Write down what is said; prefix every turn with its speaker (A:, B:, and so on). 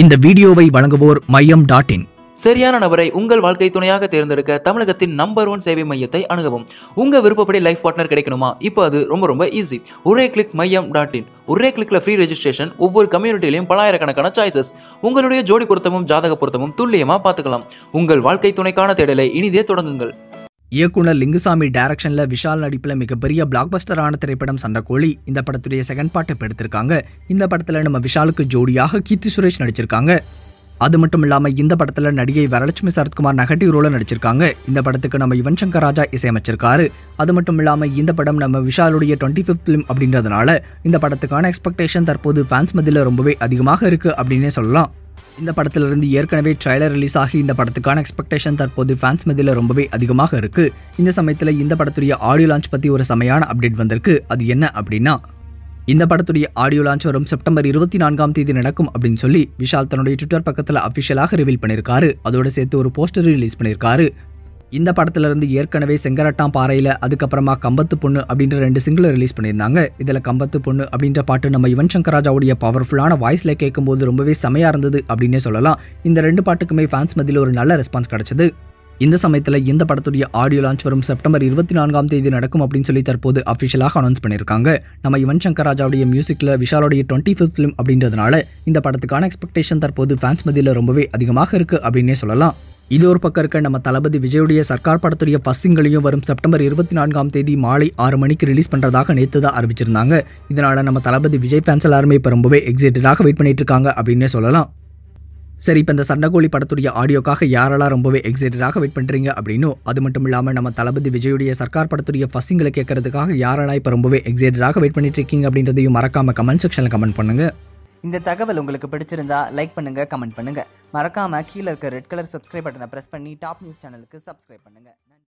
A: இந்த வீடியோவை வழங்குவோர் மையம் டாட் இன்.
B: சரியான நபரை உங்கள் வாழ்க்கை துணையாக தேர்ந்தெடுக்க தமிழகத்தின் நம்பர் ஒன் சேவை மையத்தை அணுகவும். உங்க விருப்பப்படி லைஃப் பார்ட்னர் கிடைக்கணுமா? இப்போ அது ரொம்ப ரொம்ப ஈஸி ஒரே கிளிக் மையம் டாட் இன். ஒரே கிளிக்ல ஃப்ரீ ரெஜிஸ்ட்ரேஷன் ஒவ்வொரு கம்யூனிட்டிலையும் பலாயிரக்கணக்கான சாய்ஸஸ் உங்களுடைய ஜோடி பொருத்தமும் ஜாதக பொருத்தமும் துல்லியமா பார்த்துக்கலாம். உங்கள் வாழ்க்கை துணைக்கான தேடலை இனிதே தொடங்குங்கள்.
A: இயக்குனர் லிங்குசாமி டைரக்ஷனில் விஷால் நடிப்பில் மிகப்பெரிய பிளாக் பஸ்டரான திரைப்படம் சண்டக்கோழி இந்த படத்துடைய செகண்ட் பார்ட் இப்போ எடுத்திருக்காங்க. இந்த படத்தில் நம்ம விஷாலுக்கு ஜோடியாக கீர்த்தி சுரேஷ் நடிச்சிருக்காங்க. அது மட்டும் இல்லாமல் இந்த படத்தில் நடிகை வரலட்சுமி சரத்குமார் நெகட்டிவ் ரோலில் நடிச்சிருக்காங்க. இந்த படத்துக்கு நம்ம யுவன் சங்கர் ராஜா இசையமைச்சிருக்காரு. அது மட்டும் இல்லாமல் இந்த படம் நம்ம விஷாலுடைய டுவெண்ட்டி ஃபிஃப்த் ஃபிலிம் அப்படின்றதுனால இந்த படத்துக்கான எக்ஸ்பெக்டேஷன் தற்போது ஃபேன்ஸ் மத்தியில் ரொம்பவே அதிகமாக இருக்குது அப்படின்னே சொல்லலாம். இந்த படத்திலிருந்து ஏற்கனவே ட்ரைலர் ரிலீஸ் ஆகி இந்த படத்துக்கான எக்ஸ்பெக்டேஷன் தற்போது ஃபேன்ஸ் மத்தியில் ரொம்பவே அதிகமாக இருக்கு. இந்த சமயத்தில் இந்த படத்துடைய ஆடியோ லான்ச் பற்றி ஒரு செமையான அப்டேட் வந்திருக்கு. அது என்ன அப்படின்னா இந்த படத்துடைய ஆடியோ லான்ச் வரும் செப்டம்பர் இருபத்தி நான்காம் தேதி நடக்கும் அப்படின்னு சொல்லி விஷால் தன்னுடைய ட்விட்டர் பக்கத்தில் அஃபிஷியலாக ரிவீல் பண்ணியிருக்காரு அதோட சேர்த்து ஒரு போஸ்டர் ரிலீஸ் பண்ணியிருக்காரு இந்த படத்துல இருந்து ஏற்கனவே செங்கரட்டாம் பாறையில அதுக்கப்புறமா கம்பத்து பொண்ணு அப்படின்ற ரெண்டு சிங்கிள் ரிலீஸ் பண்ணியிருந்தாங்க. இதுல கம்பத்து பொண்ணு அப்படின்ற பாட்டு நம்ம யுவன் சங்கர் ராஜாவுடைய பவர்ஃபுல்லான வாய்ஸ்ல கேட்கும்போது ரொம்பவே செமையா இருந்தது அப்படின்னே சொல்லலாம். இந்த ரெண்டு பாட்டுக்குமே ஃபேன்ஸ் மத்தியில் ஒரு நல்ல ரெஸ்பான்ஸ் கிடைச்சது. இந்த சமயத்தில் இந்த படத்துடைய ஆடியோ லான்ச் வரும் செப்டம்பர் இருபத்தி நான்காம் தேதி நடக்கும் அப்படின்னு சொல்லி தற்போது அஃபிஷியலாக அனௌன்ஸ் பண்ணியிருக்காங்க. நம்ம யுவன் சங்கர் ராஜாவுடைய மியூசிக்கில் விஷாலுடைய டுவெண்ட்டி ஃபிஃப்த் ஃபிலிம் அப்படின்றதுனால இந்த படத்துக்கான எக்ஸ்பெக்டேஷன் தற்போது ஃபேன்ஸ் மத்தியில் ரொம்பவே அதிகமாக இருக்குது அப்படின்னே சொல்லலாம். இது ஒரு பக்கம் இருக்க நம்ம தளபதி விஜயுடைய சர்க்கார் படத்துடைய பஸ்ஸிங்களையும் வரும் செப்டம்பர் இருபத்தி நான்காம் தேதி மாலை ஆறு மணிக்கு ரிலீஸ் பண்ணுறதாக நேற்று தான் அறிவிச்சிருந்தாங்க. இதனால் நம்ம தளபதி விஜய் ஃபேன்ஸ் எல்லாருமே இப்போ ரொம்பவே எக்ஸைட்டடாக வெயிட் பண்ணிட்டு இருக்காங்க அப்படின்னே சொல்லலாம். சரி இப்போ இந்த சண்டகோழி படத்துடைய ஆடியோக்காக யாரெல்லாம் ரொம்பவே எக்ஸைட்டடாக வெயிட் பண்ணுறீங்க அப்படின்னும் அது மட்டும் இல்லாமல் நம்ம தளபதி விஜயுடைய சர்க்கார் படத்துடைய ஃபஸ்ஸிங்களை கேட்கறதுக்காக யாரெல்லாம் இப்போ ரொம்பவே எக்ஸைட்டடாக வெயிட் பண்ணிட்டு இருக்கீங்க அப்படின்றதையும் மறக்காம கமெண்ட் செக்ஷனில் கமெண்ட் பண்ணுங்க.
C: இந்த தகவல் உங்களுக்கு பிடிச்சிருந்தா லைக் பண்ணுங்கள் கமெண்ட் பண்ணுங்கள் மறக்காமல் கீழே இருக்க ரெட் கலர் சப்ஸ்கிரைப் பட்டனை ப்ரெஸ் பண்ணி டாப் நியூஸ் சேனலுக்கு சப்ஸ்கிரைப் பண்ணுங்க.